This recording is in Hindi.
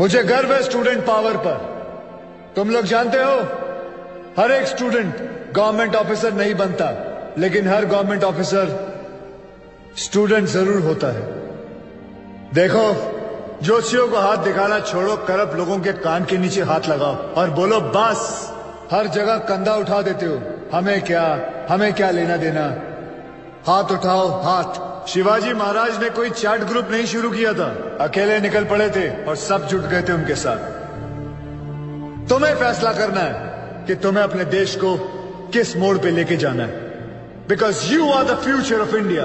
मुझे गर्व है स्टूडेंट पावर पर। तुम लोग जानते हो, हर एक स्टूडेंट गवर्नमेंट ऑफिसर नहीं बनता, लेकिन हर गवर्नमेंट ऑफिसर स्टूडेंट ज़रूर होता है। देखो, जोशियों को हाथ दिखाना छोड़ो करप लोगों के कान के नीचे हाथ लगाओ और बोलो, बस, हर जगह कंधा उठा देते हो। हमें क्या हमें क्या लेना देना? हाथ उठाओ, हाथ। शिवाजी महाराज ने कोई चैट ग्रुप नहीं शुरू किया था। अकेले निकल पड़े थे और सब जुट गए थे उनके साथ। तुम्हें फैसला करना है कि तुम्हें अपने देश को किस मोड़ पे लेके जाना है। Because you are the future of India